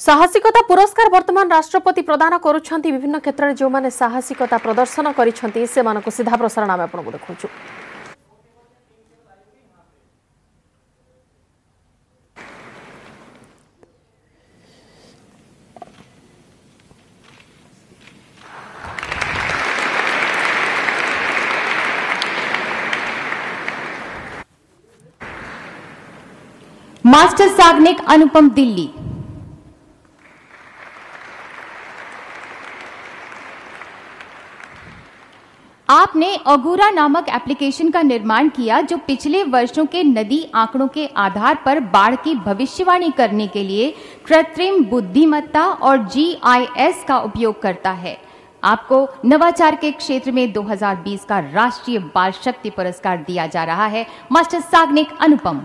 ସାହସିକତା ପୁରସ୍କାର ବର୍ତ୍ତମାନ ରାଷ୍ଟ୍ରପତି ପ୍ରଦାନ କରୁଛନ୍ତି ବିଭିନ୍ନ କ୍ଷେତ୍ରରେ ଯେଉଁମାନେ ସାହସିକତା ପ୍ରଦର୍ଶନ କରିଛନ୍ତି ସେମାନଙ୍କୁ ସିଧା ପ୍ରସାରଣ ଆମେ ଆପଣଙ୍କୁ ଦେଖାଉଛୁ मास्टर सागनिक अनुपम दिल्ली आपने अगूरा नामक एप्लीकेशन का निर्माण किया जो पिछले वर्षों के नदी आंकड़ों के आधार पर बाढ़ की भविष्यवाणी करने के लिए कृत्रिम बुद्धिमत्ता और जीआईएस का उपयोग करता है। आपको नवाचार के क्षेत्र में 2020 का राष्ट्रीय बाल शक्ति पुरस्कार दिया जा रहा है। मास्टर सागनिक अनुपम।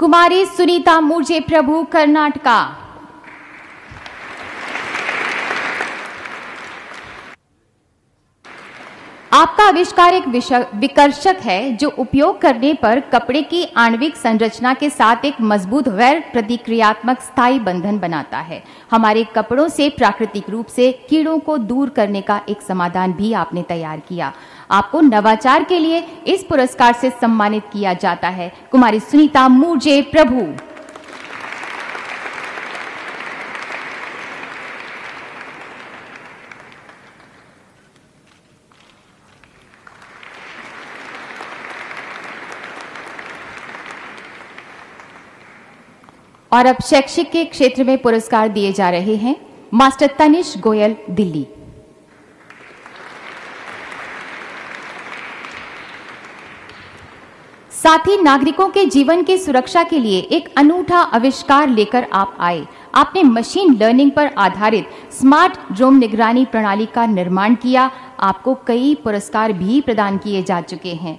कुमारी सुनीता मूर्जे प्रभु कर्नाटका। आपका आविष्कार एक विकर्षक है, जो उपयोग करने पर कपड़े की आणविक संरचना के साथ एक मज़बूत गैर प्रतिक्रियात्मक स्थायी बंधन बनाता है। हमारे कपड़ों से प्राकृतिक रूप से कीड़ों को दूर करने का एक समाधान भी आपने तैयार किया। आपको नवाचार के लिए इस पुरस्कार से सम्मानित किया जाता है। कुमारी सुनीता मूर्जे प्रभु। और अब शैक्षिक के क्षेत्र में पुरस्कार दिए जा रहे हैं। मास्टर तनिष गोयल, दिल्ली। साथ ही नागरिकों के जीवन की सुरक्षा के लिए एक अनूठा आविष्कार लेकर आप आए। आपने मशीन लर्निंग पर आधारित स्मार्ट ड्रोन निगरानी प्रणाली का निर्माण किया। आपको कई पुरस्कार भी प्रदान किए जा चुके हैं।